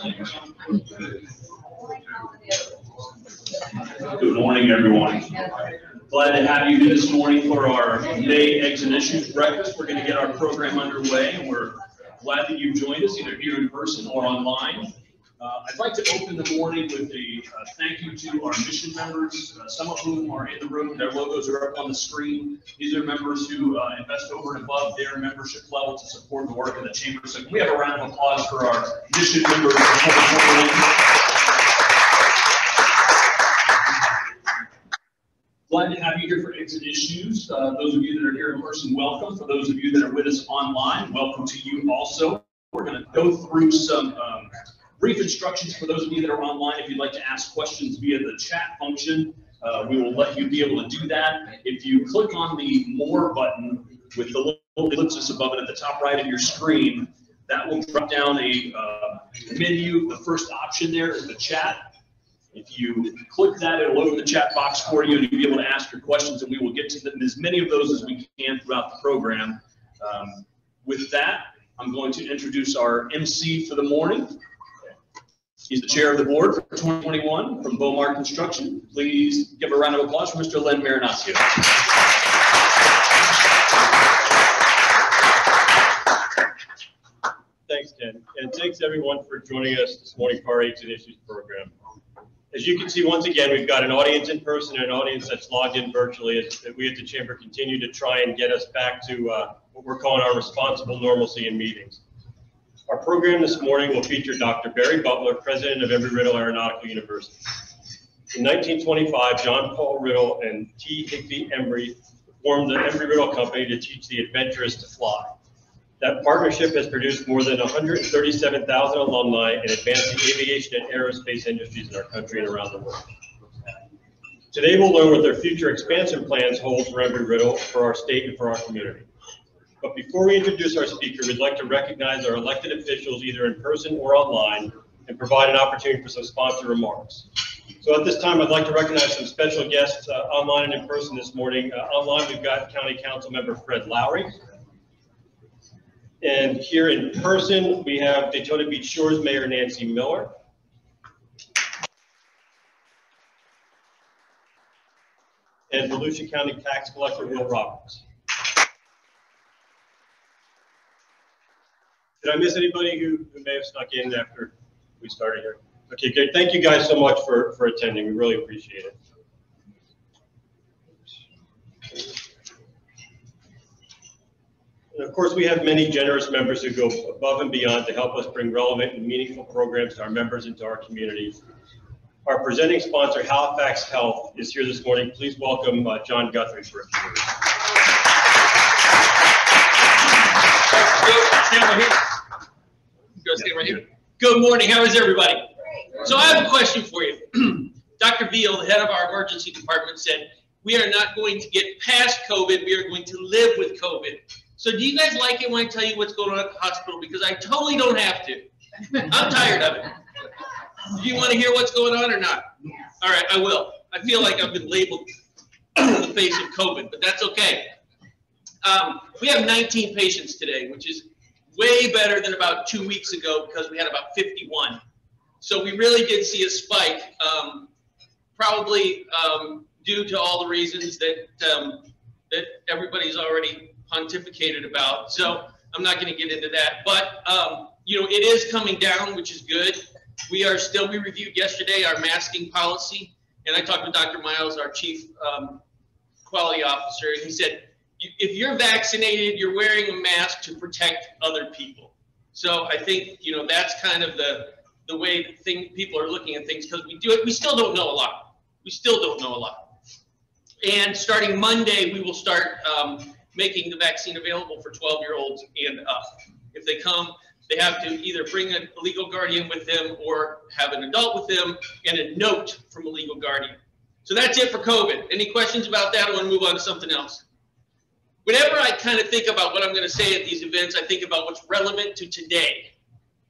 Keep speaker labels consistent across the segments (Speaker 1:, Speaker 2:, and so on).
Speaker 1: Good morning, everyone. Glad to have you here this morning for our May and Issues breakfast. We're going to get our program underway, and we're glad that you've joined us either here in person or online. Uh, I'd like to open the morning with a uh, thank you to our mission members, uh, some of whom are in the room. Their logos are up on the screen. These are members who uh, invest over and above their membership level to support the work of the chamber. So can we have a round of applause for our mission members? Glad to have you here for Eggs and Issues. Uh, those of you that are here in person, welcome. For those of you that are with us online, welcome to you also. We're going to go through some um, brief instructions for those of you that are online. If you'd like to ask questions via the chat function, uh, we will let you be able to do that. If you click on the More button with the little ellipsis above it at the top right of your screen, that will drop down a uh, menu. The first option there is the chat. If you click that, it'll open the chat box for you, and you'll be able to ask your questions, and we will get to them, as many of those as we can throughout the program. Um, with that, I'm going to introduce our MC for the morning. He's the chair of the board for 2021 from Bomar Construction. Please give a round of applause for Mr. Len Marinaccio.
Speaker 2: Thanks, Ken, and thanks everyone for joining us this morning for our Eggs and Issues program. As you can see, once again, we've got an audience in person and an audience that's logged in virtually as we at the Chamber continue to try and get us back to uh, what we're calling our responsible normalcy in meetings. Our program this morning will feature Dr. Barry Butler, president of Embry-Riddle Aeronautical University. In 1925, John Paul Riddle and T. Higbee Embry formed the Embry-Riddle Company to teach the adventurous to fly. That partnership has produced more than 137,000 alumni in advancing aviation and aerospace industries in our country and around the world. Today, we'll learn what their future expansion plans hold for Embry-Riddle, for our state, and for our community. But before we introduce our speaker, we'd like to recognize our elected officials either in person or online and provide an opportunity for some sponsor remarks. So at this time, I'd like to recognize some special guests uh, online and in person this morning. Uh, online, we've got County Council Member Fred Lowry. And here in person, we have Daytona Beach Shores Mayor Nancy Miller. And Volusia County Tax Collector Will Roberts. Did I miss anybody who, who may have snuck in after we started here? Okay, good. Thank you guys so much for, for attending. We really appreciate it. And of course, we have many generous members who go above and beyond to help us bring relevant and meaningful programs to our members and to our communities. Our presenting sponsor, Halifax Health, is here this morning. Please welcome uh, John Guthrie for a few.
Speaker 3: Stand here. Go stand right here. Good morning. How is everybody? So I have a question for you. Dr. Veal, the head of our emergency department, said we are not going to get past COVID. We are going to live with COVID. So do you guys like it when I tell you what's going on at the hospital? Because I totally don't have to. I'm tired of it. Do you want to hear what's going on or not? All right, I will. I feel like I've been labeled the face of COVID, but that's okay. Um, we have 19 patients today, which is way better than about two weeks ago because we had about 51. So we really did see a spike, um, probably um, due to all the reasons that um, that everybody's already pontificated about. So I'm not going to get into that, but um, you know it is coming down, which is good. We are still. We reviewed yesterday our masking policy, and I talked with Dr. Miles, our chief um, quality officer, and he said if you're vaccinated, you're wearing a mask to protect other people. So I think you know that's kind of the the way thing people are looking at things because we do it. We still don't know a lot. We still don't know a lot. And starting Monday, we will start um, making the vaccine available for 12 year olds and up. If they come, they have to either bring a legal guardian with them or have an adult with them and a note from a legal guardian. So that's it for COVID. Any questions about that? I want to move on to something else whenever I kind of think about what I'm going to say at these events, I think about what's relevant to today.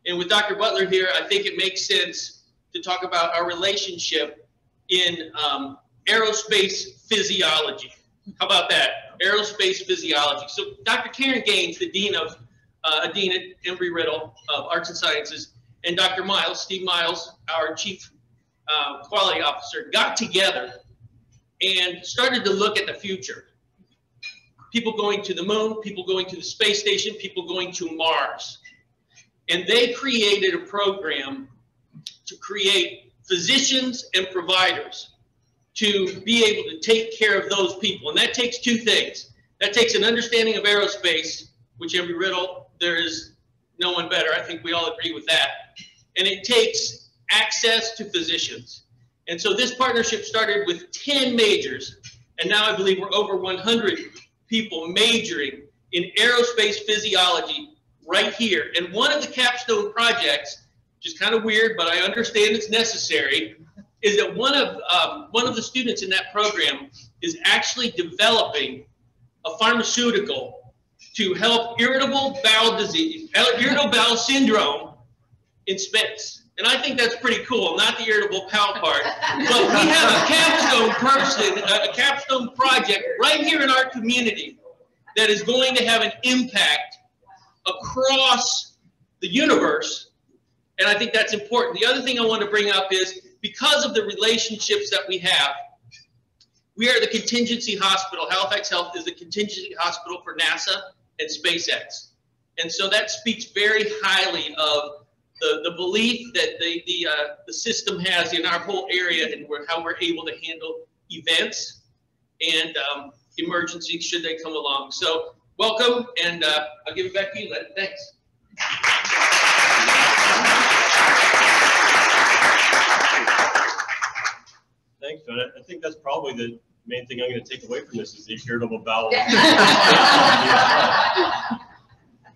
Speaker 3: And with Dr. Butler here, I think it makes sense to talk about our relationship in um, aerospace physiology. How about that? Aerospace physiology. So Dr. Karen Gaines, the dean of uh, dean at Embry Riddle of Arts and Sciences, and Dr. Miles, Steve Miles, our chief uh, quality officer, got together and started to look at the future. People going to the moon, people going to the space station, people going to Mars. And they created a program to create physicians and providers to be able to take care of those people. And that takes two things. That takes an understanding of aerospace, which Embry Riddle, there is no one better. I think we all agree with that. And it takes access to physicians. And so this partnership started with 10 majors, and now I believe we're over 100 people majoring in aerospace physiology right here. And one of the capstone projects, which is kind of weird, but I understand it's necessary, is that one of um, one of the students in that program is actually developing a pharmaceutical to help irritable bowel disease, irritable bowel syndrome in space. And I think that's pretty cool, not the irritable bowel part. But we have a capstone person, a capstone project right here in our community that is going to have an impact across the universe. And I think that's important. The other thing I want to bring up is because of the relationships that we have, we are the contingency hospital. Halifax Health is the contingency hospital for NASA and SpaceX. And so that speaks very highly of the, the belief that the, the, uh, the system has in our whole area and where, how we're able to handle events and um, emergencies should they come along. So welcome, and uh, I'll give it back to you, Len. Thanks.
Speaker 2: Thanks, John. I think that's probably the main thing I'm going to take away from this is the irritable bowel.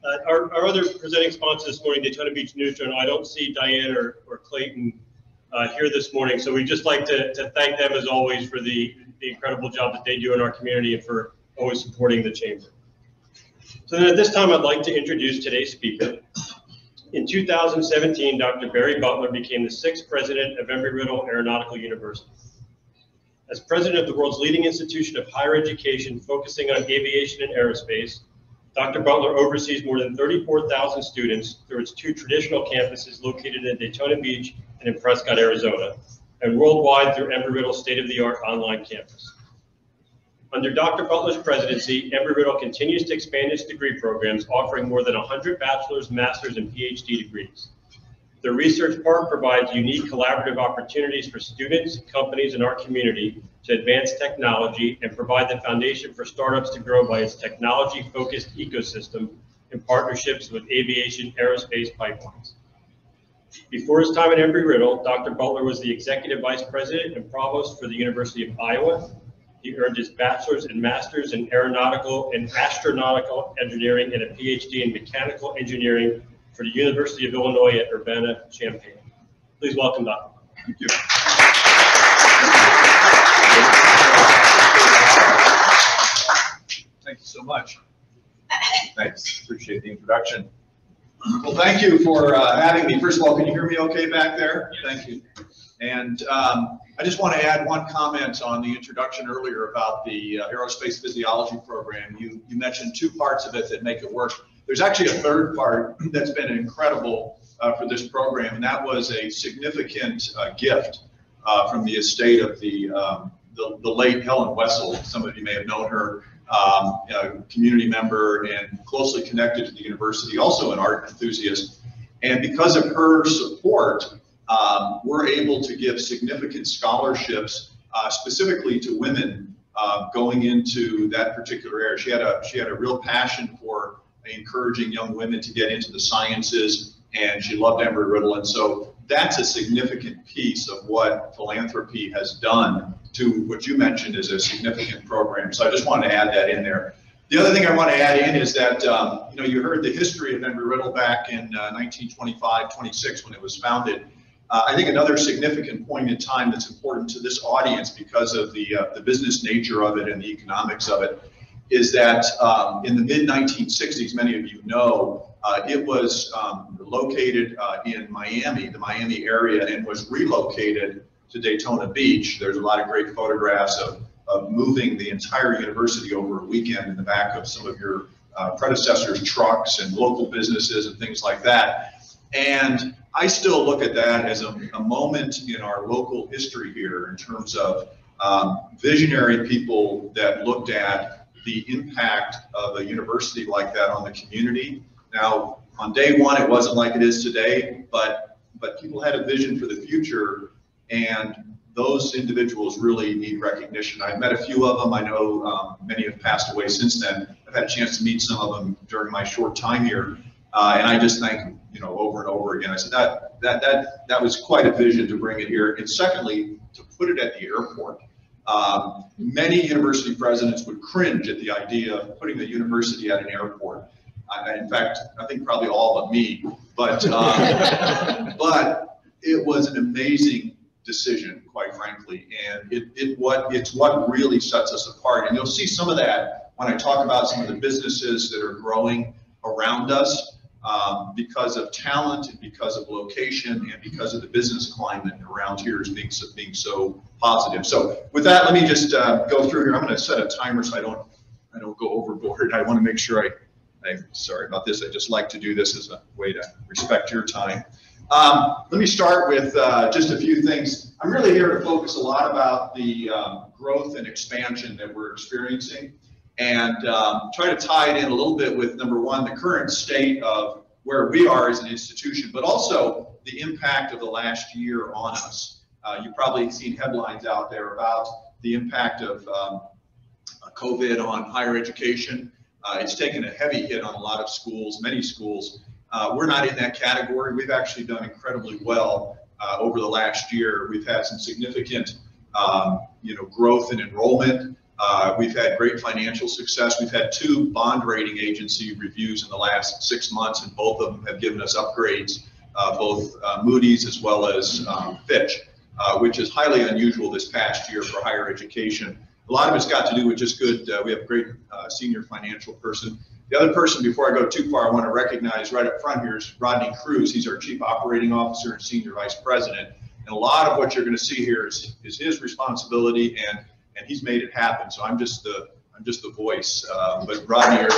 Speaker 2: Uh, our, our other presenting sponsor this morning, Daytona Beach News Journal, I don't see Diane or, or Clayton uh, here this morning, so we'd just like to, to thank them as always for the, the incredible job that they do in our community and for always supporting the chamber. So then at this time, I'd like to introduce today's speaker. In 2017, Dr. Barry Butler became the sixth president of Embry-Riddle Aeronautical University. As president of the world's leading institution of higher education focusing on aviation and aerospace, Dr. Butler oversees more than 34,000 students through its two traditional campuses located in Daytona Beach and in Prescott, Arizona, and worldwide through Embry-Riddle's state-of-the-art online campus. Under Dr. Butler's presidency, Embry-Riddle continues to expand its degree programs, offering more than 100 bachelor's, master's, and PhD degrees. The research park provides unique collaborative opportunities for students, companies, and our community to advance technology and provide the foundation for startups to grow by its technology-focused ecosystem in partnerships with aviation aerospace pipelines. Before his time at Embry-Riddle, Dr. Butler was the executive vice president and provost for the University of Iowa. He earned his bachelor's and master's in aeronautical and astronautical engineering and a PhD in mechanical engineering for the University of Illinois at Urbana-Champaign. Please welcome Dr.
Speaker 4: Thank you. Thank you so much. Thanks, appreciate the introduction. Well, thank you for uh, having me. First of all, can you hear me okay back there? Thank you. And um, I just want to add one comment on the introduction earlier about the uh, aerospace physiology program. You, you mentioned two parts of it that make it work. There's actually a third part that's been incredible uh, for this program, and that was a significant uh, gift uh, from the estate of the, um, the, the late Helen Wessel. Some of you may have known her, um, a community member and closely connected to the university, also an art enthusiast. And because of her support, um, we're able to give significant scholarships uh, specifically to women uh, going into that particular area. She had a she had a real passion for encouraging young women to get into the sciences, and she loved Embry-Riddle. And so that's a significant piece of what philanthropy has done to what you mentioned is a significant program. So I just wanted to add that in there. The other thing I want to add in is that, um, you know, you heard the history of Embry-Riddle back in uh, 1925, 26 when it was founded. Uh, I think another significant point in time that's important to this audience because of the, uh, the business nature of it and the economics of it is that um, in the mid 1960s, many of you know, uh, it was um, located uh, in Miami, the Miami area, and was relocated to Daytona Beach. There's a lot of great photographs of, of moving the entire university over a weekend in the back of some of your uh, predecessors' trucks and local businesses and things like that. And I still look at that as a, a moment in our local history here in terms of um, visionary people that looked at the impact of a university like that on the community. Now, on day one, it wasn't like it is today, but but people had a vision for the future, and those individuals really need recognition. I've met a few of them. I know um, many have passed away since then. I've had a chance to meet some of them during my short time here, uh, and I just thank you know over and over again. I said that that that that was quite a vision to bring it here, and secondly, to put it at the airport. Um, many university presidents would cringe at the idea of putting the university at an airport. I, in fact, I think probably all but me. But um, but it was an amazing decision, quite frankly, and it, it what it's what really sets us apart. And you'll see some of that when I talk about some of the businesses that are growing around us um, because of talent and because of location and because of the business climate around here is being so, being so positive. So with that, let me just uh, go through here. I'm going to set a timer so I don't I don't go overboard. I want to make sure I I'm sorry about this. I just like to do this as a way to respect your time. Um, let me start with uh, just a few things. I'm really here to focus a lot about the um, growth and expansion that we're experiencing and um, try to tie it in a little bit with number one, the current state of where we are as an institution, but also the impact of the last year on us. Uh, you've probably seen headlines out there about the impact of um, COVID on higher education. Uh, it's taken a heavy hit on a lot of schools, many schools. Uh, we're not in that category. We've actually done incredibly well uh, over the last year. We've had some significant, um, you know, growth in enrollment. Uh, we've had great financial success. We've had two bond rating agency reviews in the last six months, and both of them have given us upgrades, uh, both uh, Moody's as well as um, Fitch, which is highly unusual this past year for higher education. A lot of it's got to do with just good, uh, we have a great uh, senior financial person. The other person, before I go too far, I want to recognize right up front here is Rodney Cruz. He's our Chief Operating Officer and Senior Vice President. And a lot of what you're going to see here is, is his responsibility, and, and he's made it happen. So I'm just the, I'm just the voice. Uh, but Rodney is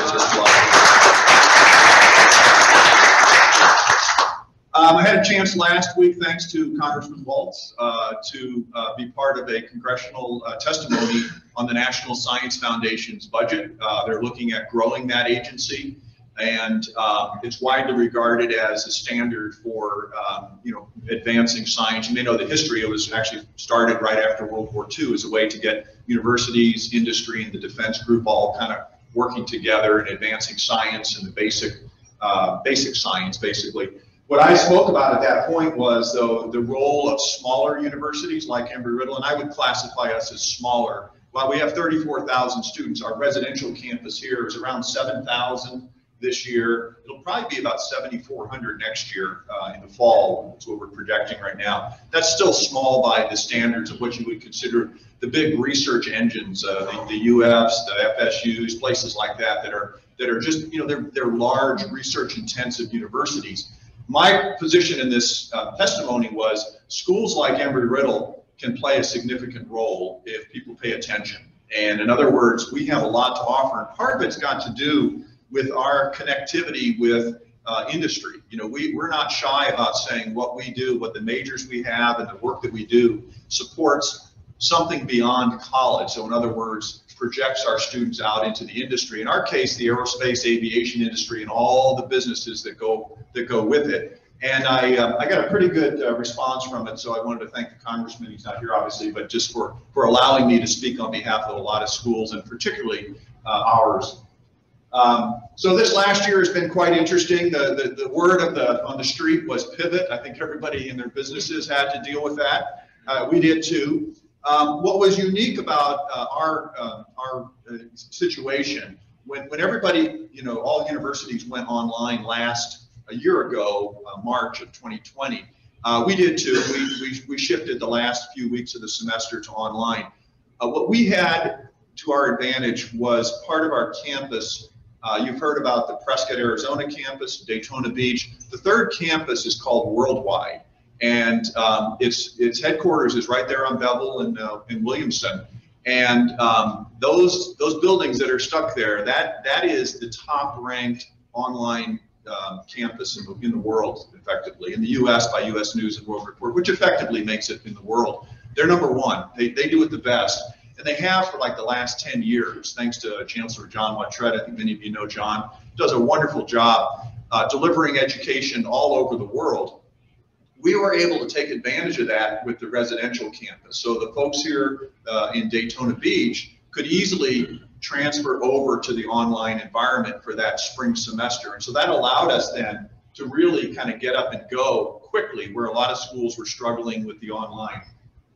Speaker 4: Um, I had a chance last week, thanks to Congressman Waltz, uh, to uh, be part of a congressional uh, testimony on the National Science Foundation's budget. Uh, they're looking at growing that agency, and um, it's widely regarded as a standard for um, you know advancing science. You may know the history. It was actually started right after World War II as a way to get universities, industry, and the defense group all kind of working together and advancing science and the basic uh, basic science, basically. What I spoke about at that point was though the role of smaller universities like Embry-Riddle, and I would classify us as smaller. While we have 34,000 students, our residential campus here is around 7,000 this year. It'll probably be about 7,400 next year uh, in the fall. That's what we're projecting right now. That's still small by the standards of what you would consider the big research engines, uh, the, the UFs, the FSUs, places like that that are that are just you know they're they're large research intensive universities. My position in this uh, testimony was schools like Embry-Riddle can play a significant role if people pay attention. And in other words, we have a lot to offer. And part of it's got to do with our connectivity with uh, industry. You know, we, we're not shy about saying what we do, what the majors we have, and the work that we do supports something beyond college. So in other words, projects our students out into the industry. In our case, the aerospace, aviation industry, and all the businesses that go that go with it. And I, uh, I got a pretty good uh, response from it, so I wanted to thank the congressman. He's not here, obviously, but just for for allowing me to speak on behalf of a lot of schools, and particularly uh, ours. Um, so this last year has been quite interesting. The, the, the word of the on the street was pivot. I think everybody in their businesses had to deal with that. Uh, we did too. Um, what was unique about uh, our uh, our uh, situation when when everybody, you know, all universities went online last a year ago, uh, March of 2020. Uh, we did too. We, we we shifted the last few weeks of the semester to online. What we had to our advantage was part of our campus. You've heard about the Prescott, Arizona campus, Daytona Beach. The third campus is called Worldwide and um, its its headquarters is right there on Beville and uh, in Williamson. And um, those those buildings that are stuck there, that that is the top ranked online um, campus in the, in the world effectively, in the US by US News and World Report, which effectively makes it in the world. They're number one. They, they do it the best. And they have for like the last 10 years, thanks to Chancellor John Watret. I think many of you know John, does a wonderful job uh, delivering education all over the world. We were able to take advantage of that with the residential campus. So the folks here uh, in Daytona Beach could easily transfer over to the online environment for that spring semester. And so that allowed us then to really kind of get up and go quickly where a lot of schools were struggling with the online.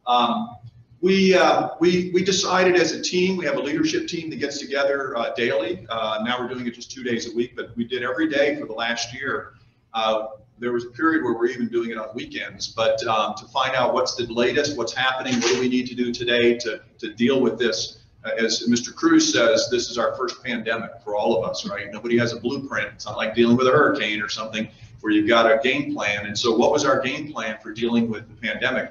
Speaker 4: Um, we, uh, we, we decided as a team, we have a leadership team that gets together uh, daily. Uh, now we're doing it just two days a week, but we did every day for the last year. Uh, there was a period where we're even doing it on weekends, but um, to find out what's the latest, what's happening, what do we need to do today to, to deal with this. Uh, as Mr. Cruz says, this is our first pandemic for all of us, right? Nobody has a blueprint. It's not like dealing with a hurricane or something where you've got a game plan. And so what was our game plan for dealing with the pandemic?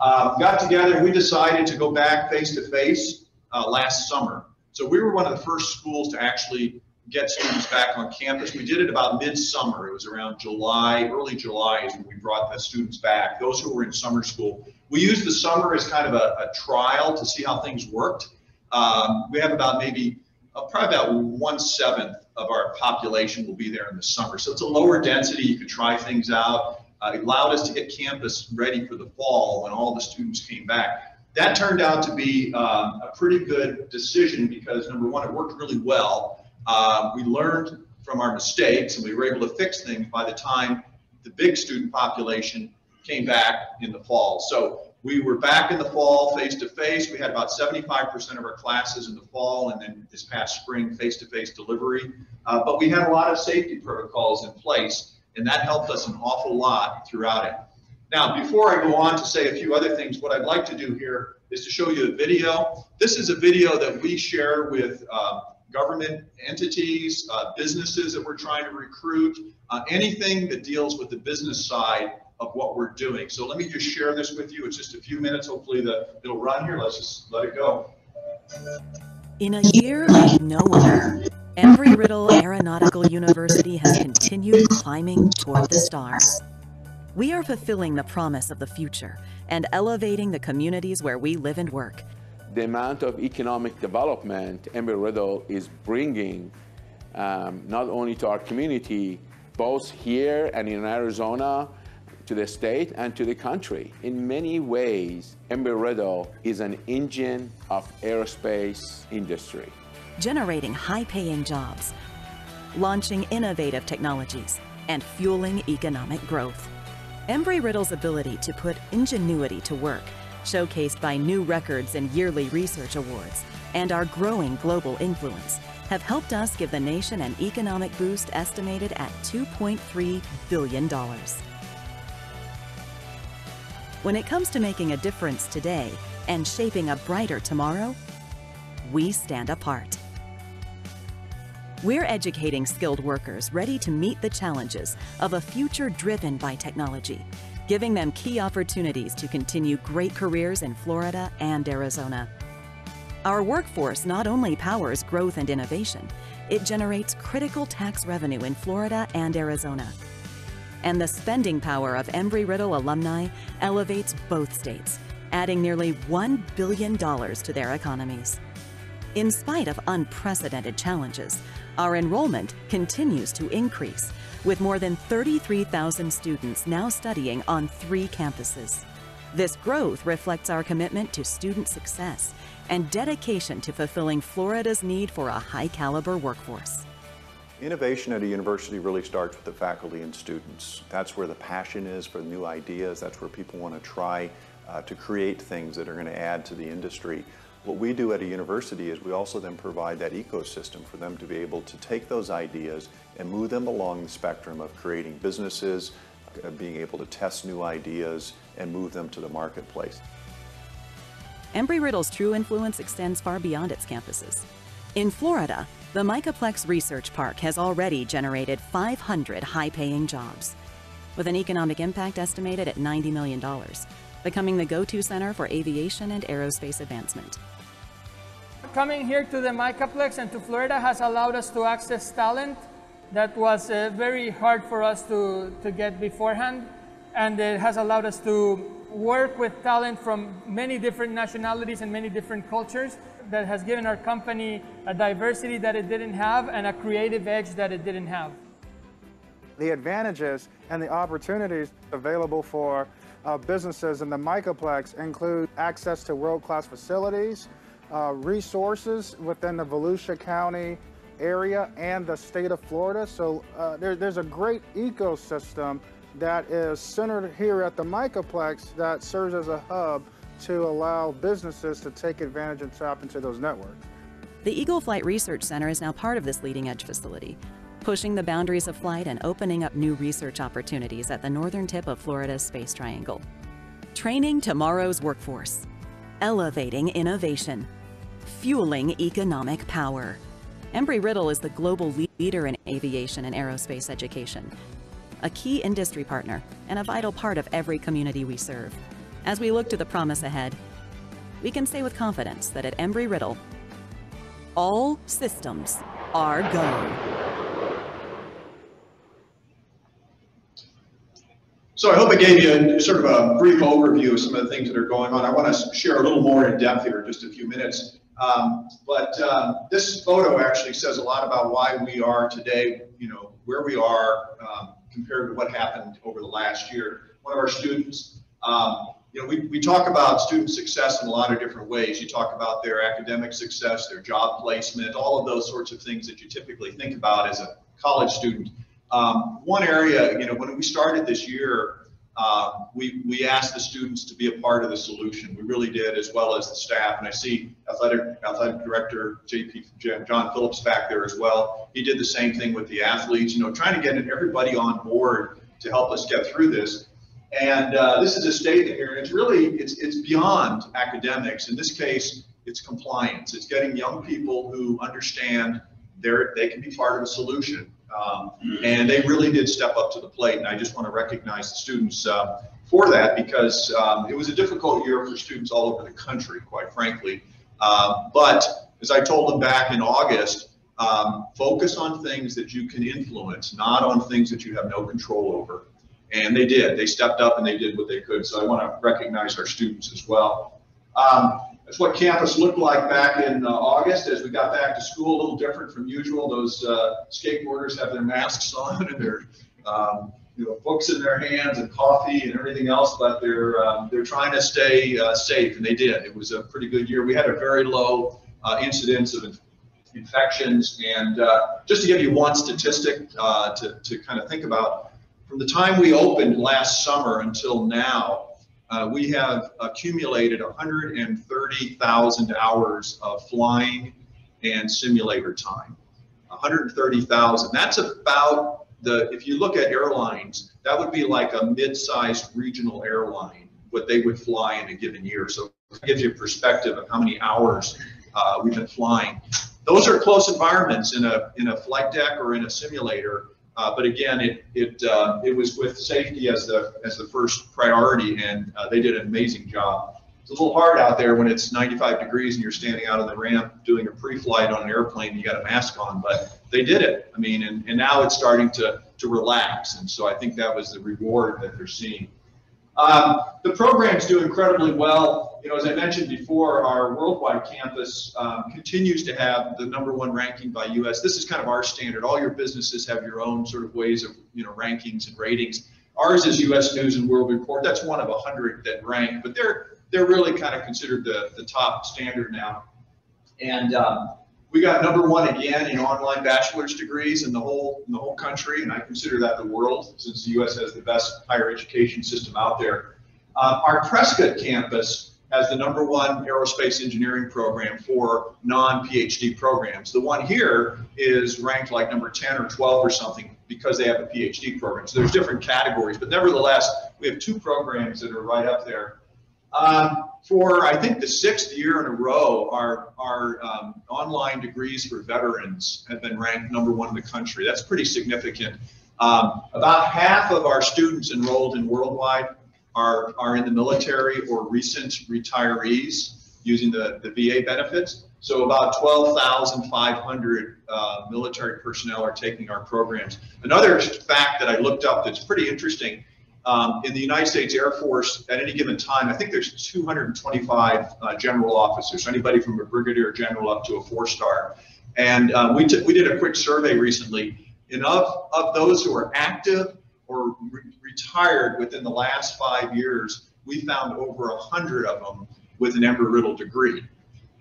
Speaker 4: Uh, got together, we decided to go back face to face last summer. So we were one of the first schools to actually get students back on campus. We did it about midsummer. It was around July, early July is when we brought the students back, those who were in summer school. We used the summer as kind of a, a trial to see how things worked. Um, we have about maybe, uh, probably about one seventh of our population will be there in the summer. So it's a lower density. You can try things out. Uh, allowed us to get campus ready for the fall when all the students came back. That turned out to be um, a pretty good decision because number one, it worked really well. Uh, we learned from our mistakes and we were able to fix things by the time the big student population came back in the fall. So we were back in the fall face to face. We had about 75% of our classes in the fall and then this past spring face to face delivery. Uh, but we had a lot of safety protocols in place and that helped us an awful lot throughout it. Now, before I go on to say a few other things, what I'd like to do here is to show you a video. This is a video that we share with uh, government entities, uh, businesses that we're trying to recruit, uh, anything that deals with the business side of what we're doing. So let me just share this with you. It's just a few minutes. Hopefully the, it'll run here. Let's just let it go.
Speaker 5: In a year like no other, Embry-Riddle Aeronautical University has continued climbing toward the stars. We are fulfilling the promise of the future and elevating the communities where we live and work.
Speaker 6: The amount of economic development Embry-Riddle is bringing um, not only to our community, both here and in Arizona, to the state and to the country. In many ways, Embry-Riddle is an engine of aerospace industry.
Speaker 5: Generating high-paying jobs, launching innovative technologies, and fueling economic growth. Embry-Riddle's ability to put ingenuity to work, showcased by new records and yearly research awards, and our growing global influence, have helped us give the nation an economic boost estimated at $2.3 billion. When it comes to making a difference today and shaping a brighter tomorrow, we stand apart. We're educating skilled workers ready to meet the challenges of a future driven by technology, giving them key opportunities to continue great careers in Florida and Arizona. Our workforce not only powers growth and innovation, it generates critical tax revenue in Florida and Arizona and the spending power of Embry-Riddle alumni elevates both states, adding nearly $1 billion to their economies. In spite of unprecedented challenges, our enrollment continues to increase, with more than 33,000 students now studying on three campuses. This growth reflects our commitment to student success and dedication to fulfilling Florida's need for a high-caliber workforce.
Speaker 7: Innovation at a university really starts with the faculty and students. That's where the passion is for new ideas. That's where people want to try uh, to create things that are going to add to the industry. What we do at a university is we also then provide that ecosystem for them to be able to take those ideas and move them along the spectrum of creating businesses, uh, being able to test new ideas and move them to the marketplace.
Speaker 5: Embry-Riddle's true influence extends far beyond its campuses. In Florida, the Micaplex Research Park has already generated 500 high-paying jobs, with an economic impact estimated at $90 million, becoming the go-to center for aviation and aerospace advancement.
Speaker 8: Coming here to the Micaplex and to Florida has allowed us to access talent that was uh, very hard for us to, to get beforehand. And it has allowed us to work with talent from many different nationalities and many different cultures that has given our company a diversity that it didn't have and a creative edge that it didn't have.
Speaker 9: The advantages and the opportunities available for uh, businesses in the MicaPlex include access to world-class facilities, uh, resources within the Volusia County area and the state of Florida. So uh, there, there's a great ecosystem that is centered here at the MicaPlex that serves as a hub to allow businesses to take advantage and tap into those networks.
Speaker 5: The Eagle Flight Research Center is now part of this leading edge facility, pushing the boundaries of flight and opening up new research opportunities at the northern tip of Florida's Space Triangle. Training tomorrow's workforce, elevating innovation, fueling economic power. Embry-Riddle is the global leader in aviation and aerospace education, a key industry partner and a vital part of every community we serve. As we look to the promise ahead, we can say with confidence that at Embry-Riddle, all systems are go.
Speaker 4: So I hope I gave you sort of a brief overview of some of the things that are going on. I want to share a little more in depth here, in just a few minutes. Um, but um, this photo actually says a lot about why we are today, you know, where we are um, compared to what happened over the last year. One of our students, um, you know, we, we talk about student success in a lot of different ways. You talk about their academic success, their job placement, all of those sorts of things that you typically think about as a college student. Um, one area, you know, when we started this year, uh, we, we asked the students to be a part of the solution. We really did, as well as the staff. And I see athletic, athletic director JP John Phillips back there as well. He did the same thing with the athletes, you know, trying to get everybody on board to help us get through this. And uh, this is a statement here, and it's really, it's, it's beyond academics. In this case, it's compliance. It's getting young people who understand they're, they can be part of a solution. Um, and they really did step up to the plate, and I just want to recognize the students uh, for that because um, it was a difficult year for students all over the country, quite frankly. Uh, but as I told them back in August, um, focus on things that you can influence, not on things that you have no control over. And they did. They stepped up and they did what they could. So I want to recognize our students as well. Um, that's what campus looked like back in uh, August as we got back to school, a little different from usual. Those uh, skateboarders have their masks on and their um, you know, books in their hands and coffee and everything else, but they're um, they're trying to stay uh, safe, and they did. It was a pretty good year. We had a very low uh, incidence of infections, and uh, just to give you one statistic uh, to to kind of think about, from the time we opened last summer until now, uh, we have accumulated 130,000 hours of flying and simulator time. 130,000. That's about the, if you look at airlines, that would be like a mid-sized regional airline, what they would fly in a given year. So it gives you a perspective of how many hours uh, we've been flying. Those are close environments in a, in a flight deck or in a simulator. Uh, but again, it it uh, it was with safety as the as the first priority, and uh, they did an amazing job. It's a little hard out there when it's 95 degrees and you're standing out on the ramp doing a pre-flight on an airplane. You got a mask on, but they did it. I mean, and, and now it's starting to to relax, and so I think that was the reward that they're seeing. Um, the programs do incredibly well. You know, as I mentioned before, our worldwide campus um, continues to have the number one ranking by U.S. This is kind of our standard. All your businesses have your own sort of ways of, you know, rankings and ratings. Ours is U.S. News and World Report. That's one of a hundred that rank, but they're they're really kind of considered the the top standard now. And um, we got number one again in online bachelor's degrees in the whole in the whole country, and I consider that the world, since the U.S. has the best higher education system out there. Uh, our Prescott campus has the number one aerospace engineering program for non-PhD programs. The one here is ranked like number 10 or 12 or something because they have a PhD program. So there's different categories, but nevertheless, we have two programs that are right up there. Um, for I think the sixth year in a row, our our um, online degrees for veterans have been ranked number one in the country. That's pretty significant. Um, about half of our students enrolled in worldwide are are in the military or recent retirees. using the, the VA benefits. So about 12,500 uh, military personnel are taking our programs. Another fact that I looked up that's pretty interesting, um, in the United States Air Force, at any given time, I think there's 225 uh, general officers, anybody from a brigadier general up to a four-star. And uh, we, we did a quick survey recently, and of, of those who are active or re retired within the last five years, we found over 100 of them with an Embry-Riddle degree.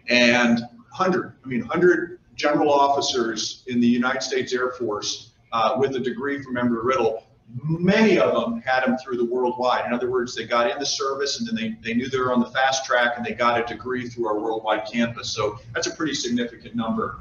Speaker 4: And 100, I mean, 100 general officers in the United States Air Force uh, with a degree from Embry-Riddle many of them had them through the worldwide. In other words, they got in the service and then they, they knew they were on the fast track and they got a degree through our worldwide campus. So that's a pretty significant number.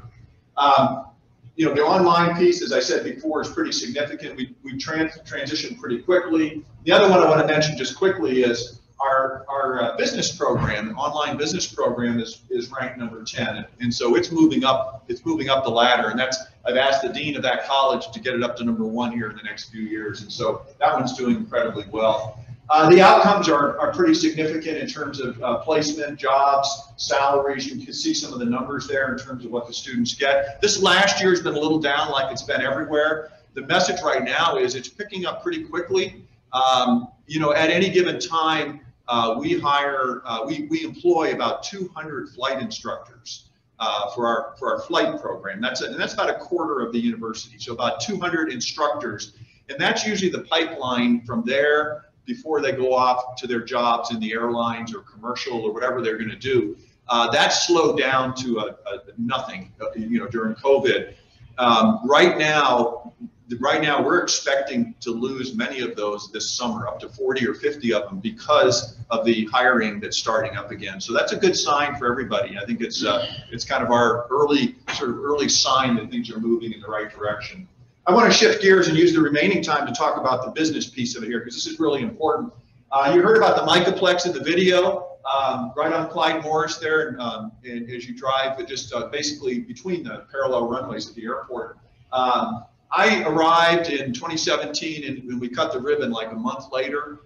Speaker 4: Um, you know, the online piece, as I said before, is pretty significant. We, we trans transitioned pretty quickly. The other one I want to mention just quickly is our, our uh, business program, online business program is, is ranked number 10. And so it's moving up, it's moving up the ladder. And that's, I've asked the dean of that college to get it up to number one here in the next few years. And so that one's doing incredibly well. Uh, the outcomes are, are pretty significant in terms of uh, placement, jobs, salaries. You can see some of the numbers there in terms of what the students get. This last year has been a little down like it's been everywhere. The message right now is it's picking up pretty quickly. Um, you know, at any given time, uh, we hire, uh, we, we employ about 200 flight instructors uh, for our for our flight program. That's a, and that's about a quarter of the university. So about 200 instructors, and that's usually the pipeline from there before they go off to their jobs in the airlines or commercial or whatever they're going to do. Uh, that's slowed down to a, a nothing, uh, you know, during COVID. Um, right now, right now we're expecting to lose many of those this summer, up to 40 or 50 of them because of the hiring that's starting up again. So that's a good sign for everybody. I think it's uh, it's kind of our early sort of early sign that things are moving in the right direction. I want to shift gears and use the remaining time to talk about the business piece of it here because this is really important. Uh, you heard about the Micaplex in the video. Um, right on Clyde Morris there, and, um, and as you drive, just uh, basically between the parallel runways at the airport. Um, I arrived in 2017 and we cut the ribbon like a month later.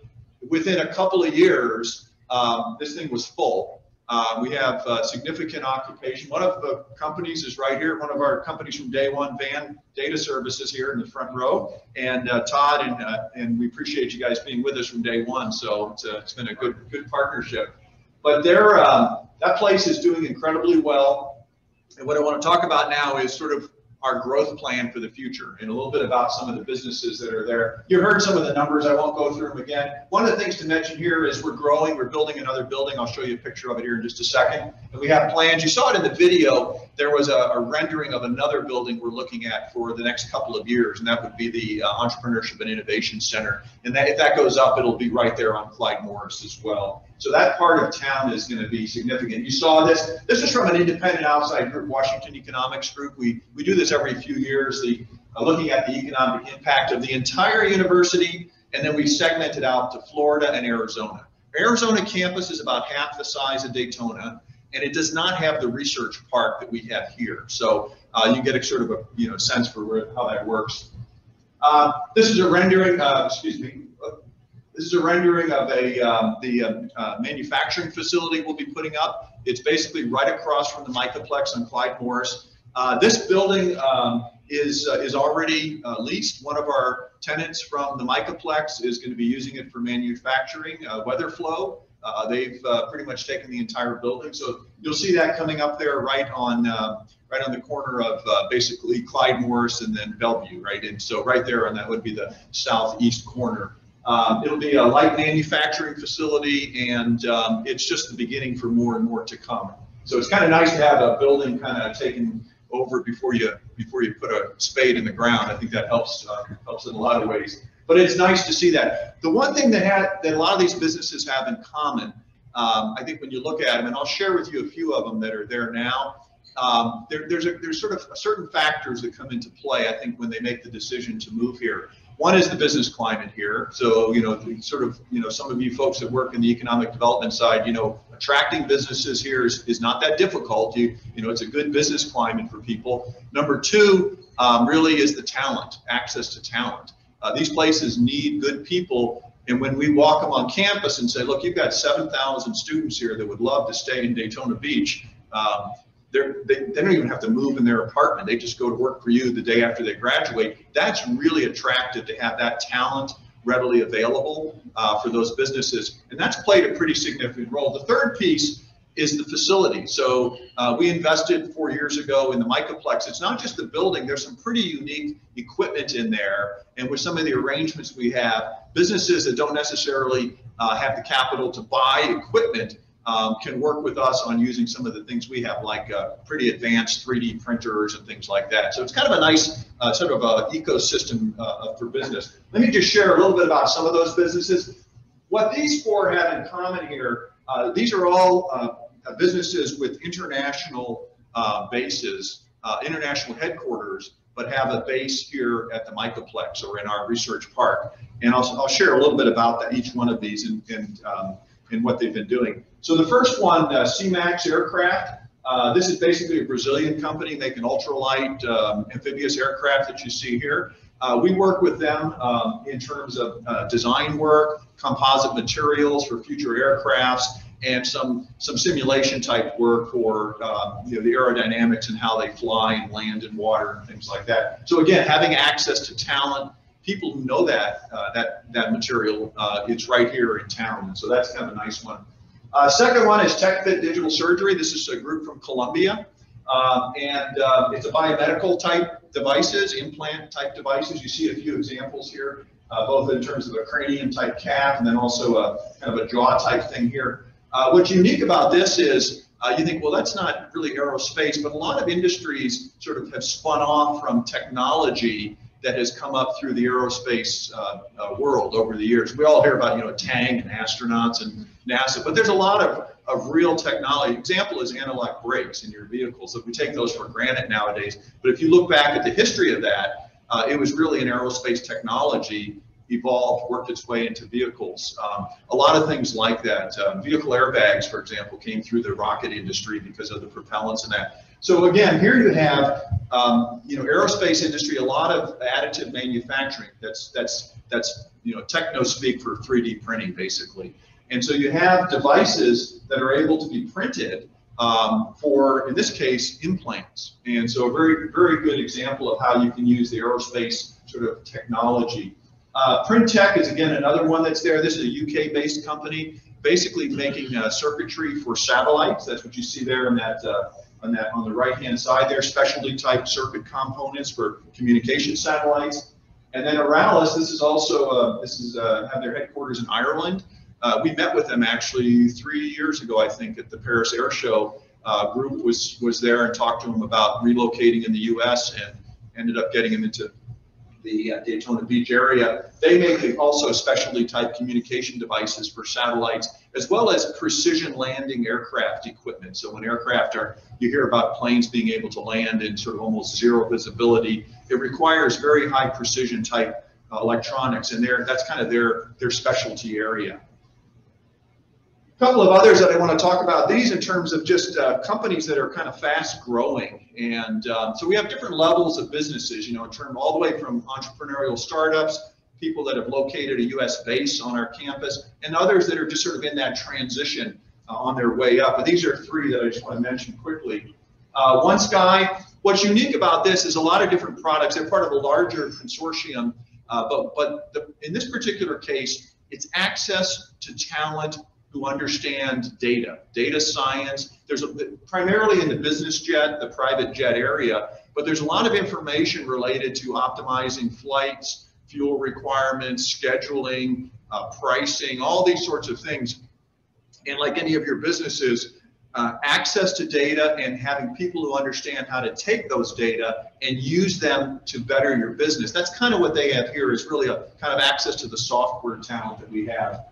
Speaker 4: Within a couple of years, um, this thing was full. Uh, we have uh, significant occupation. One of the companies is right here. One of our companies from day one, Van Data Services here in the front row. And uh, Todd, and, uh, and we appreciate you guys being with us from day one. So it's, it's been a good, good partnership. But there, um, that place is doing incredibly well. And what I want to talk about now is sort of our growth plan for the future and a little bit about some of the businesses that are there. You heard some of the numbers. I won't go through them again. One of the things to mention here is we're growing. We're building another building. I'll show you a picture of it here in just a second. And we have plans. You saw it in the video. There was a, a rendering of another building we're looking at for the next couple of years, and that would be the uh, Entrepreneurship and Innovation Center. And that, if that goes up, it'll be right there on Clyde Morris as well. So that part of town is going to be significant. You saw this. This is from an independent outside group, Washington Economics Group. We we do this every few years. The uh, looking at the economic impact of the entire university, and then we segment it out to Florida and Arizona. Arizona campus is about half the size of Daytona, and it does not have the research park that we have here. So uh, you get a sort of a you know sense for where, how that works. Uh, this is a rendering. Uh, excuse me. This is a rendering of a um, the um, uh, manufacturing facility we'll be putting up. It's basically right across from the Micaplex on Clyde Morris. Uh, this building um, is uh, is already uh, leased. One of our tenants from the Micaplex is going to be using it for manufacturing, uh, Weatherflow. Uh, they've pretty much taken the entire building, so you'll see that coming up there right on right on the corner of basically Clyde Morris and then Bellevue, right? And so right there, and that would be the southeast corner um, it'll be a light manufacturing facility, and um, it's just the beginning for more and more to come. So it's kind of nice to have a building kind of taken over before you before you put a spade in the ground. I think that helps uh, helps in a lot of ways. But it's nice to see that. The one thing that had, that a lot of these businesses have in common, um, I think when you look at them, and I'll share with you a few of them that are there now. Um, there, there's a, there's sort of certain factors that come into play. I think when they make the decision to move here. One is the business climate here. So, you know, sort of, you know, some of you folks that work in the economic development side, you know, attracting businesses here is, is not that difficult. You, you know, it's a good business climate for people. Number two, um, really is the talent, access to talent. Uh, these places need good people And when we walk them on campus and say, look, you've got 7,000 students here that would love to stay in Daytona Beach, um, they, they don't even have to move in their apartment. They just go to work for you the day after they graduate. That's really attractive to have that talent readily available uh, for those businesses. And that's played a pretty significant role. The third piece is the facility. So uh, we invested four years ago in the MicaPlex. It's not just the building, there's some pretty unique equipment in there. And with some of the arrangements we have, businesses that don't necessarily uh, have the capital to buy equipment um, can work with us on using some of the things we have, like uh, pretty advanced 3D printers and things like that. So it's kind of a nice uh, sort of a ecosystem uh, for business. Let me just share a little bit about some of those businesses. What these four have in common here, uh, these are all uh, businesses with international uh, bases, international headquarters, but have a base here at the MicaPlex or in our research park. And I'll, I'll share a little bit about that, each one of these and, and, um, and what they've been doing. So the first one, uh, SeaMax Aircraft, uh, this is basically a Brazilian company making ultralight um, amphibious aircraft that you see here. Uh, we work with them um, in terms of uh, design work, composite materials for future aircrafts, and some some simulation type work for um, you know the aerodynamics and how they fly and land in water and things like that. So again, having access to talent, people who know that uh, that that material, uh, it's right here in town, and so that's kind of a nice one. Uh, second one is TechFit Digital Surgery. This is a group from Colombia. Um, and uh, it's a biomedical type devices, implant type devices. You see a few examples here, uh, both in terms of a cranium type calf and then also a kind of a jaw type thing here. Uh, what's unique about this is uh, you think, well, that's not really aerospace, but a lot of industries sort of have spun off from technology that has come up through the aerospace uh, uh, world over the years. We all hear about, you know, Tang and astronauts and NASA, but there's a lot of, of real technology. Example is anti-lock brakes in your vehicles. That we take those for granted nowadays. But if you look back at the history of that, uh, it was really an aerospace technology evolved, worked its way into vehicles. Um, a lot of things like that. Um, vehicle airbags, for example, came through the rocket industry because of the propellants and that. So again, here you have, um, you know, aerospace industry, a lot of additive manufacturing. That's that's that's you know techno speak for 3D printing, basically. And so you have devices that are able to be printed um, for, in this case, implants. And so a very very good example of how you can use the aerospace sort of technology. Uh, PrintTech is again another one that's there. This is a UK-based company, basically making uh, circuitry for satellites. That's what you see there in that uh, on that on the right-hand side there, specialty type circuit components for communication satellites. And then Arralis, this is also uh, this is uh, have their headquarters in Ireland. Uh, we met with them actually three years ago, I think, at the Paris Air Show. Uh, group was was there and talked to them about relocating in the U.S. and ended up getting them into the uh, Daytona Beach area. They make also specialty type communication devices for satellites, as well as precision landing aircraft equipment. So when aircraft are, you hear about planes being able to land in sort of almost zero visibility, it requires very high precision type uh, electronics, and there that's kind of their, their specialty area couple of others that I want to talk about, these in terms of just uh, companies that are kind of fast growing. And um, so we have different levels of businesses, you know, in terms all the way from entrepreneurial startups, people that have located a US base on our campus, and others that are just sort of in that transition uh, on their way up. But these are three that I just want to mention quickly. Uh, OneSky, what's unique about this is a lot of different products. They're part of a larger consortium, uh, but, but the, in this particular case, it's access to talent who understand data, data science. There's a, primarily in the business jet, the private jet area, but there's a lot of information related to optimizing flights, fuel requirements, scheduling, uh, pricing, all these sorts of things. And like any of your businesses, uh, access to data and having people who understand how to take those data and use them to better your business. That's kind of what they have here is really a kind of access to the software talent that we have.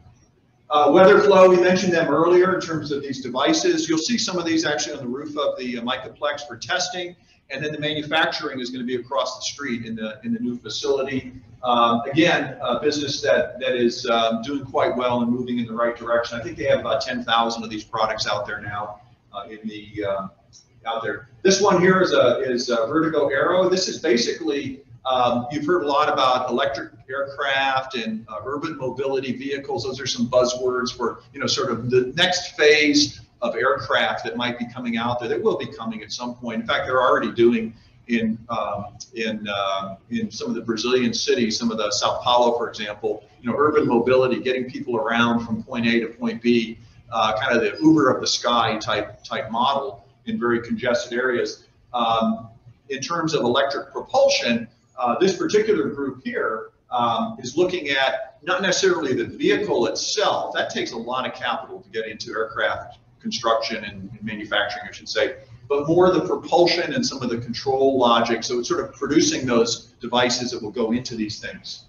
Speaker 4: Uh, WeatherFlow, we mentioned them earlier in terms of these devices. You'll see some of these actually on the roof of the uh, for testing. And then the manufacturing is going to be across the street in the in the new facility. Um, again, a business that that is um, doing quite well and moving in the right direction. I think they have about 10,000 of these products out there now uh, in the uh, out there. This one here is a is a Vertigo Aero. This is basically Um, you've heard a lot about electric aircraft and uh, urban mobility vehicles. Those are some buzzwords for, you know, sort of the next phase of aircraft that might be coming out there. That will be coming at some point. In fact, they're already doing in um, in uh, in some of the Brazilian cities, some of the Sao Paulo, for example. You know, urban mobility, getting people around from point A to point B, uh, kind of the Uber of the sky type type model in very congested areas. Um, in terms of electric propulsion, uh, this particular group here um, is looking at not necessarily the vehicle itself. That takes a lot of capital to get into aircraft construction and, and manufacturing, I should say, but more the propulsion and some of the control logic. So it's sort of producing those devices that will go into these things.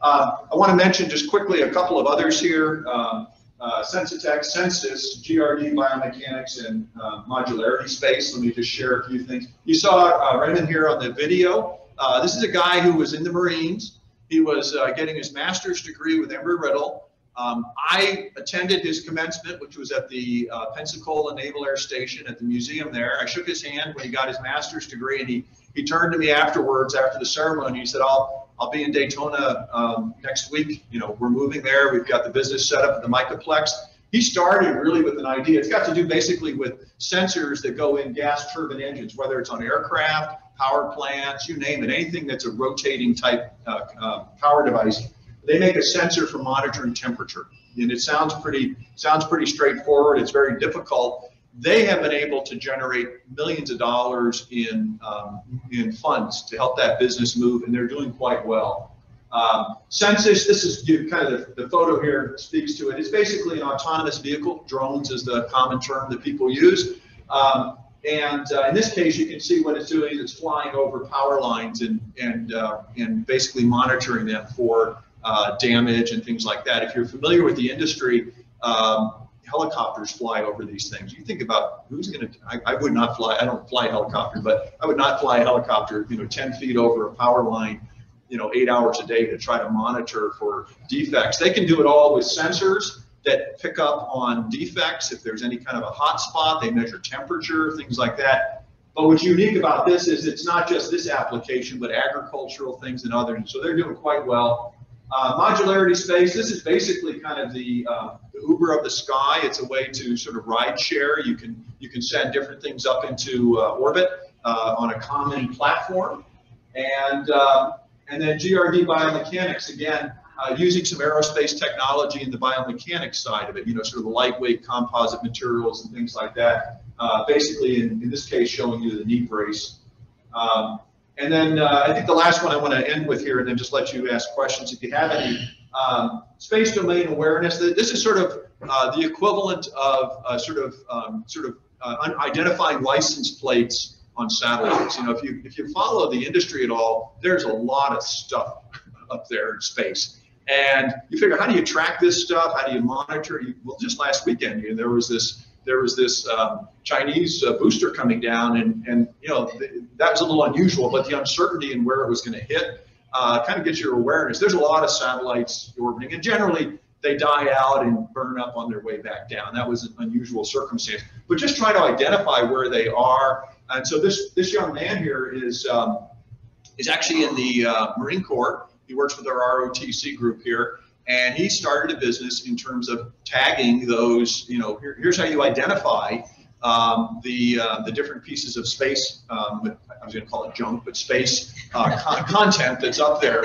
Speaker 4: Uh, I want to mention just quickly a couple of others here. Um, uh, Sensatek, Censys, GRD Biomechanics, and uh, Modularity Space. Let me just share a few things. You saw uh, Raymond here on the video. Uh, this is a guy who was in the Marines. He was uh, getting his master's degree with Embry-Riddle. Um, I attended his commencement, which was at the uh, Pensacola Naval Air Station at the museum there. I shook his hand when he got his master's degree, and he he turned to me afterwards after the ceremony. He said, "I'll I'll be in Daytona um, next week. You know, we're moving there. We've got the business set up at the MicaPlex." He started really with an idea. It's got to do basically with sensors that go in gas turbine engines, whether it's on aircraft, power plants, you name it, anything that's a rotating type uh, uh, power device they make a sensor for monitoring temperature. And it sounds pretty, sounds pretty straightforward. It's very difficult. They have been able to generate millions of dollars in, um, in funds to help that business move, and they're doing quite well. Um, Censys, this is kind of the, the, photo here speaks to it. It's basically an autonomous vehicle. Drones is the common term that people use. Um, and uh, in this case, you can see what it's doing. Is it's flying over power lines and, and, uh, and basically monitoring them for uh, damage and things like that. If you're familiar with the industry, um, helicopters fly over these things. You think about who's going to, I would not fly, I don't fly a helicopter, but I would not fly a helicopter, you know, 10 feet over a power line, you know, eight hours a day to try to monitor for defects. They can do it all with sensors that pick up on defects. If there's any kind of a hot spot, they measure temperature, things like that. But what's unique about this is it's not just this application, but agricultural things and others. So they're doing quite well. Uh, modularity space, this is basically kind of the, uh, the, Uber of the sky. It's a way to sort of ride share. You can, you can send different things up into uh, orbit uh, on a common platform. And, uh, and then GRD biomechanics, again, uh, using some aerospace technology in the biomechanics side of it, you know, sort of the lightweight composite materials and things like that. basically, in, in this case, showing you the knee brace. Um, and then uh, I think the last one I want to end with here, and then just let you ask questions if you have any. Um, space domain awareness. This is sort of uh, the equivalent of uh, sort of um, sort of uh, identifying license plates on satellites. You know, if you if you follow the industry at all, there's a lot of stuff up there in space. And you figure, how do you track this stuff? How do you monitor? well, just last weekend, you know, there was this there was this um, Chinese uh, booster coming down, and and you know th that was a little unusual, but the uncertainty in where it was going to hit uh, kind of gets your awareness. There's a lot of satellites orbiting, and generally they die out and burn up on their way back down. That was an unusual circumstance. But just try to identify where they are. And so this this young man here is um, is actually in the uh, Marine Corps. He works with our ROTC group here and he started a business in terms of tagging those, you know, here, here's how you identify um, the uh, the different pieces of space. Um, I was going to call it junk, but space uh, con content that's up there.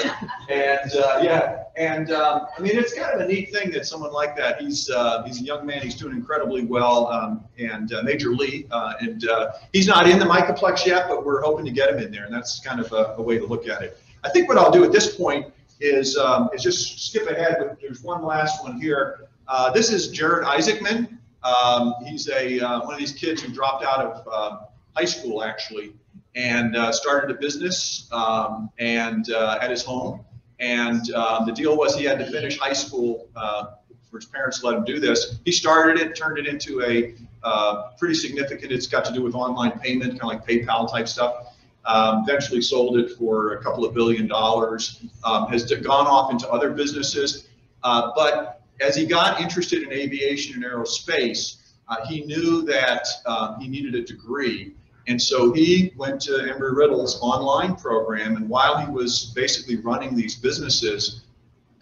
Speaker 4: And uh, yeah, and um, I mean, it's kind of a neat thing that someone like that. He's uh, he's a young man. He's doing incredibly well. Um, and uh, Major Lee, uh, and he's not in the MicaPlex yet, but we're hoping to get him in there. And that's kind of a, a way to look at it. I think what I'll do at this point is, um, is just skip ahead. But there's one last one here. Uh, this is Jared Isaacman. Um, he's a uh, one of these kids who dropped out of uh, high school actually and uh, started a business um, and uh, at his home. And uh, the deal was he had to finish high school for his parents let him do this. He started it, turned it into a pretty significant. It's got to do with online payment, kind of like PayPal type stuff. Um, eventually sold it for a couple of billion dollars, um, has gone off into other businesses. Uh, but as he got interested in aviation and aerospace, uh, he knew that um, he needed a degree. And so he went to Embry-Riddle's online program, and while he was basically running these businesses,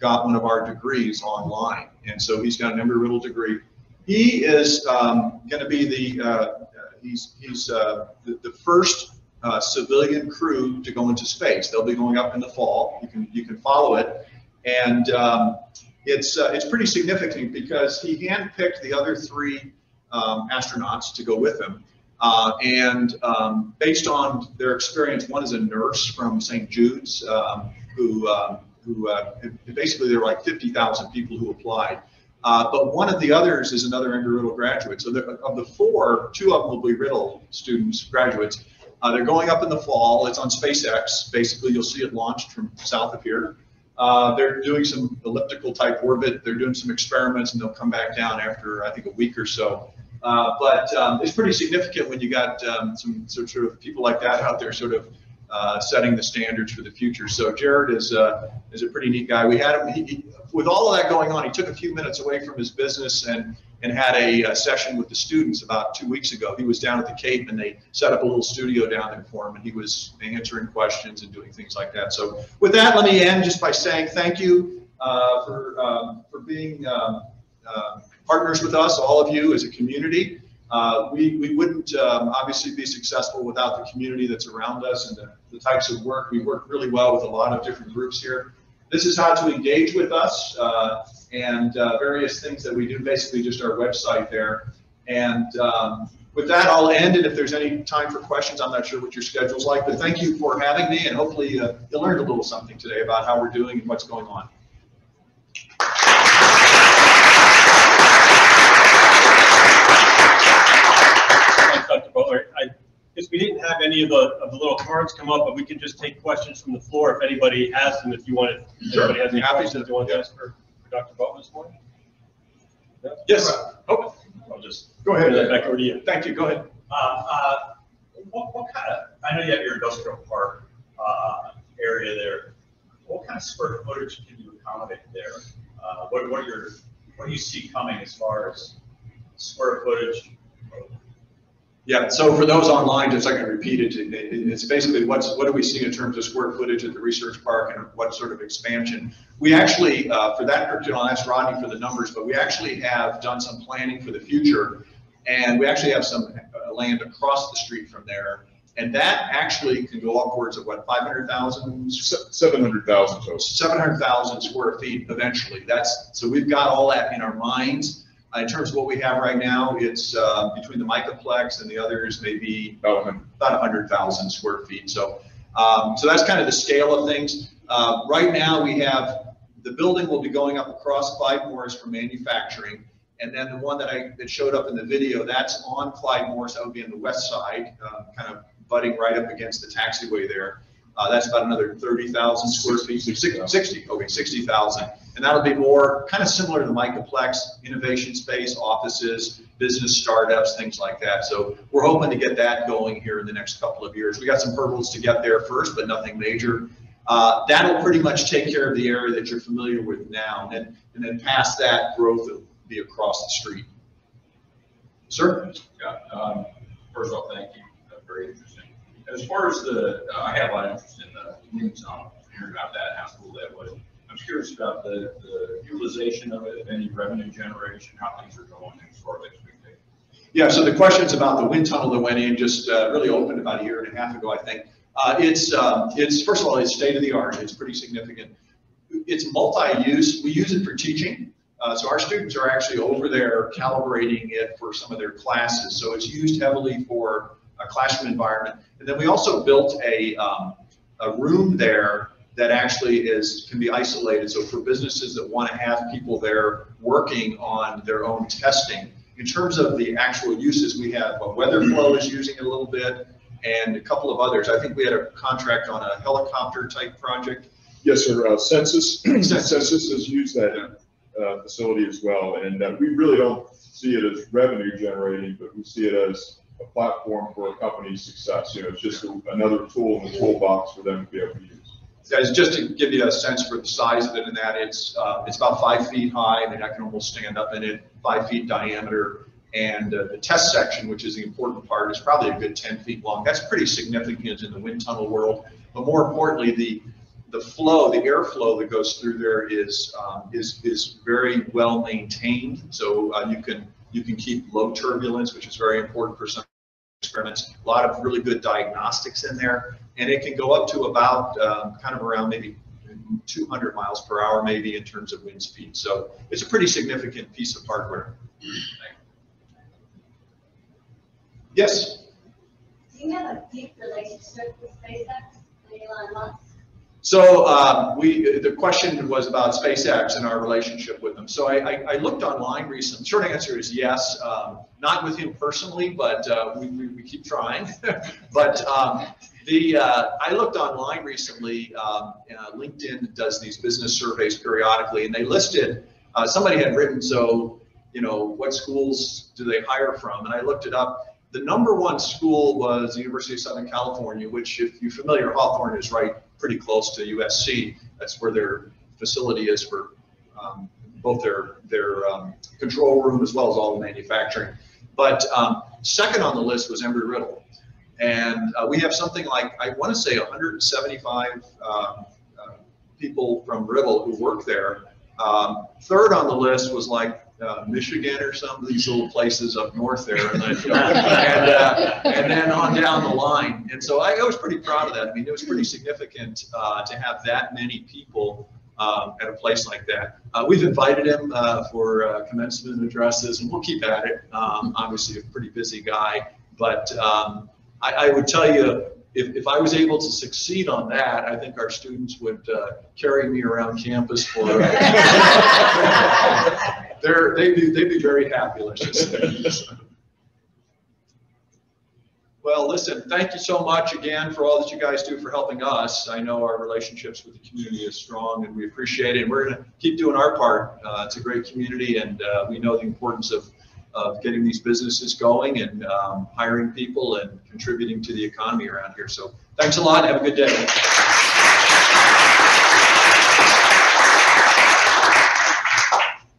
Speaker 4: got one of our degrees online. And so he's got an Embry-Riddle degree. He is um, going to be the, uh, he's, he's uh, the, the first uh, civilian crew to go into space. They'll be going up in the fall. You can, you can follow it. And um, it's, uh, it's pretty significant because he handpicked the other three um, astronauts to go with him. Uh, and um, based on their experience, one is a nurse from St. Jude's um, who, uh, who uh, basically there were like 50,000 people who applied. Uh, but one of the others is another Embry-Riddle graduate. So of the four, two of them will be Riddle students, graduates. Uh, they're going up in the fall. It's on SpaceX. Basically, you'll see it launched from south of here. Uh, they're doing some elliptical type orbit. They're doing some experiments, and they'll come back down after I think a week or so. Uh, but um, it's pretty significant when you got um, some sort of people like that out there, sort of uh, setting the standards for the future. So Jared is uh, is a pretty neat guy. We had him he, he, with all of that going on. He took a few minutes away from his business and and had a, a, session with the students about two weeks ago. He was down at the Cape and they set up a little studio down there for him, and he was answering questions and doing things like that. So with that, let me end just by saying thank you uh, for um, for being. Um, uh, partners with us, all of you as a community. Uh, we, we wouldn't um, obviously be successful without the community that's around us and the, the, types of work. We work really well with a lot of different groups here. This is how to engage with us uh, and uh, various things that we do, basically just our website there. And um, with that, I'll end, and if there's any time for questions, I'm not sure what your schedule's like, but thank you for having me, and hopefully uh, you learned a little something today about how we're doing and what's going on.
Speaker 2: Dr. Butler. I guess we didn't have any of the, of the little cards come up, but we can just take questions from the floor if anybody has them, if you want to.
Speaker 4: Sure.
Speaker 2: Anybody has any
Speaker 4: Happy
Speaker 2: questions
Speaker 4: to.
Speaker 2: you want to ask for, for Dr. Butler this morning?
Speaker 4: Yes,
Speaker 2: Oh, I'll just.
Speaker 4: Go ahead.
Speaker 2: turn that Back over to you.
Speaker 4: thank you, go ahead.
Speaker 10: Um, uh, what, what kind of, I know you have your industrial park, uh, area there. What kind of square footage can you accommodate there? Uh, what, what are your, what do you see coming as far as square footage?
Speaker 4: Yeah, so for those online, just I repeated, it, it- it's basically what's, what do we see in terms of square footage at the research park and what sort of expansion? We actually, uh, for that, particular- I'll ask Rodney for the numbers, but we actually have done some planning for the future. And we actually have some uh, land across the street from there. And that actually can go upwards of what, 500,000?
Speaker 11: Seven hundred thousand
Speaker 4: 700,000 square feet eventually. That's, so we've got all that in our minds. Uh, In terms of what we have right now, it's uh, between the MicaPlex and the others, maybe
Speaker 11: About
Speaker 4: about 100,000 square feet. So, um, so that's kind of the scale of things. Uh, Right now, we have, the building will be going up across Clyde Morris for manufacturing. And then the one that I, that showed up in the video, that's on Clyde Morris, that would be on the west side, uh, kind of butting right up against the taxiway there. Uh, That's about another 30,000 square feet, Six- 60, okay, 60,000. And that'll be more, kind of similar to the MicaPlex, innovation space, offices, business startups, things like that. So we're hoping to get that going here in the next couple of years. We got some hurdles to get there first, but nothing major. Uh, That'll pretty much take care of the area that you're familiar with now. And then, and then past that, growth will be across the street. Sir?
Speaker 10: Yeah, um, first of all, thank you, that's very interesting. As far as the, uh, I have a lot of interest in the wind tunnel, hearing about that, how cool that was. I'm curious about the, the utilization of it, any revenue generation, how things are going as far as expectations.
Speaker 4: Yeah, so the questions about the wind tunnel that went in just uh, really opened about a year and a half ago, I think. Uh, It's, um, it's, first of all, it's state of the art, it's pretty significant. It's multi-use, we use it for teaching. Uh, So our students are actually over there calibrating it for some of their classes. So it's used heavily for a classroom environment. And then we also built a, um, a room there that actually is, can be isolated. So for businesses that want to have people there working on their own testing. In terms of the actual uses, we have, uh, Weatherflow is using it a little bit and a couple of others. I think we had a contract on a helicopter type project.
Speaker 11: Yes, sir, uh, Censys, Censys has used that, uh, facility as well, and, uh, we really don't see it as revenue generating, but we see it as a platform for a company's success, you know, it's just another tool in the toolbox for them to be able to use.
Speaker 4: Guys, just to give you a sense for the size of it and that, it's, uh, it's about five feet high. I mean, I can almost stand up in it, five feet diameter. And uh, the test section, which is the important part, is probably a good 10 feet long. That's pretty significant in the wind tunnel world. But more importantly, the the flow, the airflow that goes through there is um, is is very well maintained. So uh, you can you can keep low turbulence, which is very important for some experiments. A lot of really good diagnostics in there, and it can go up to about um, kind of around maybe 200 miles per hour, maybe in terms of wind speed. So it's a pretty significant piece of hardware. Yes.
Speaker 12: Do you have a deep relationship with SpaceX and Elon Musk?
Speaker 4: So um, we, the question was about SpaceX and our relationship with them. So I, I, I looked online recently. Short answer is yes. Um, not with him personally, but uh, we, we, we, keep trying. but um, the uh, I looked online recently. Um, uh, LinkedIn does these business surveys periodically, and they listed uh, somebody had written so you know what schools do they hire from, and I looked it up the number one school was the University of Southern California, which if you're familiar, Hawthorne is right pretty close to USC. That's where their facility is for um, both their, their um, control room as well as all the manufacturing. But um, second on the list was Embry-Riddle. And uh, we have something like, I want to say 175 um, uh, people from Riddle who work there. Um, third on the list was like uh, Michigan or some of these little places up north there, and then, you know, and, uh, and then on down the line. And so I, I, was pretty proud of that. I mean, it was pretty significant uh, to have that many people um, at a place like that. Uh, we've invited him uh, for uh, commencement addresses, and we'll keep at it. Um, obviously, a pretty busy guy, but um, I, I would tell you if, if I was able to succeed on that, I think our students would uh, carry me around campus for. Uh, they're, they'd be they'd be very happy. Let's just say. Well, listen, thank you so much again for all that you guys do for helping us. I know our relationships with the community is strong and we appreciate it. And we're going to keep doing our part. Uh, it's a great community and uh, we know the importance of of getting these businesses going and um, hiring people and contributing to the economy around here. So thanks a lot. Have a good day.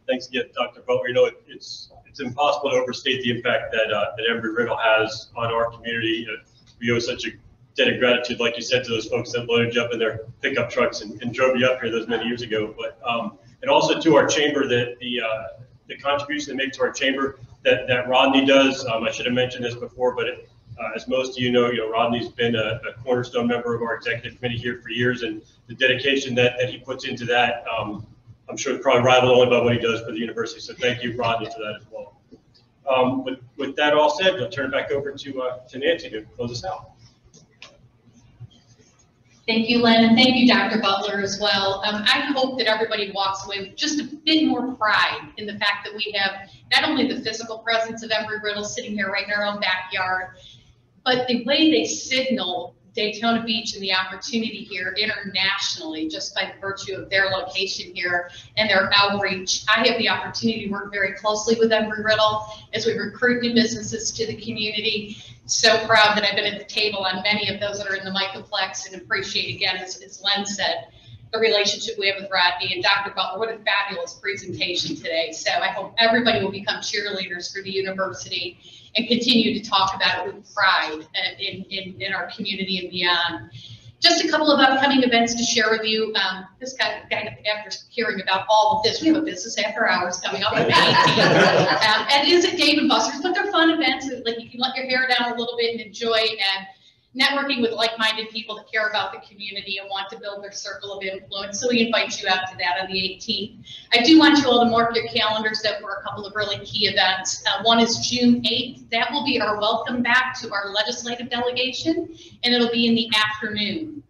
Speaker 2: Thanks again, Dr. Butler. You know, it, it's it's impossible to overstate the impact that uh, that Embry-Riddle has on our community. Uh, we owe such a debt of gratitude, like you said, to those folks that loaded you up in their pickup trucks and, and drove you up here those many years ago. But um, and also to our chamber that the uh, the contribution they make to our chamber that, that Rodney does. Um, I should have mentioned this before, but it, uh, as most of you know, you know Rodney's been a, a, cornerstone member of our executive committee here for years, and the dedication that, that he puts into that, um, I'm sure, probably rivaled only by what he does for the university. So thank you, Rodney, for that as well. Um, with, with that all said, I'll turn it back over to, uh, to Nancy to close us out.
Speaker 13: Thank you, Len, and thank you, Dr. Butler, as well. Um, I hope that everybody walks away with just a bit more pride in the fact that we have not only the physical presence of Embry-Riddle sitting here right in our own backyard, but the way they signal Daytona Beach and the opportunity here internationally, just by virtue of their location here and their outreach. I have the opportunity to work very closely with Embry-Riddle as we recruit new businesses to the community so proud that I've been at the table on many of those that are in the MicaPlex and appreciate again, as, as Len said, the relationship we have with Rodney and Dr. Butler. What a fabulous presentation today. So I hope everybody will become cheerleaders for the university and continue to talk about it with pride uh, in, in, in our community and beyond. Just a couple of upcoming events to share with you. Um, this kind of, kind of, after hearing about all of this, we have a business after hours coming up 18th. um, and it is at Dave and Buster's, but they're fun events. Like you can let your hair down a little bit and enjoy and networking with like-minded people that care about the community and want to build their circle of influence. So we invite you out to that on the 18th. I do want you all to mark your calendars that were a couple of really key events. Uh, one is June 8th. That will be our welcome back to our legislative delegation, and it'll be in the afternoon.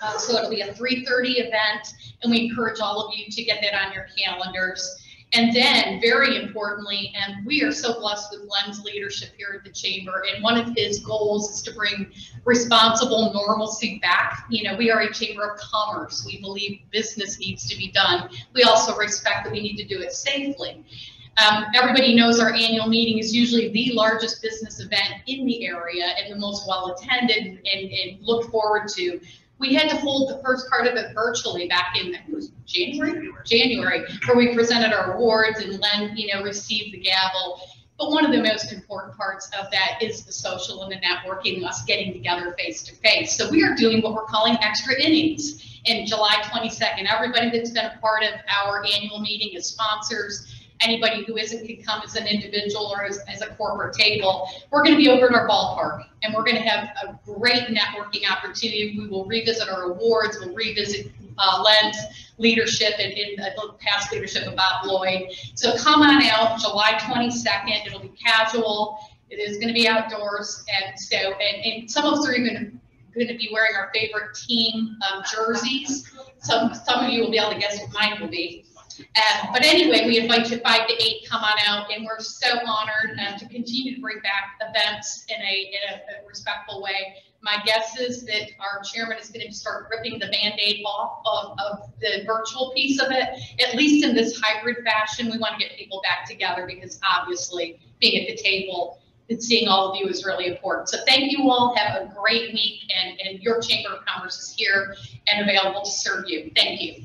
Speaker 13: Uh, so it'll be a 3.30 event, and we encourage all of you to get that on your calendars. And then, very importantly, and we are so blessed with Len's leadership here at the chamber, and one of his goals is to bring responsible normalcy back. You know, we are a chamber of commerce. We believe business needs to be done. We also respect that we need to do it safely. Um, everybody knows our annual meeting is usually the largest business event in the area and the most well attended and, and looked forward to we had to hold the first part of it virtually back in January, January, where we presented our awards and Len, you know, received the gavel. But one of the most important parts of that is the social and the networking, us getting together face to face. So we are doing what we're calling extra innings in July 22nd. Everybody that's been a part of our annual meeting as sponsors, anybody who isn't can come as an individual or as, as a corporate table. We're going to be over at our ballpark and we're going to have a great networking opportunity. We will revisit our awards, we'll revisit uh, Len's leadership and uh, past leadership of Bob Lloyd. So come on out July 22nd. It'll be casual. It is going to be outdoors. And so, and, and some of us are even going to be wearing our favorite team um, jerseys. Some, some of you will be able to guess what mine will be. Um, but anyway, we invite you five to eight, come on out, and we're so honored um, to continue to bring back events in a, in a, respectful way. My guess is that our chairman is going to start ripping the Band-Aid off of, of the virtual piece of it, at least in this hybrid fashion. We want to get people back together because obviously being at the table and seeing all of you is really important. So thank you all. Have a great week, and, and your Chamber of Commerce is here and available to serve you. Thank you.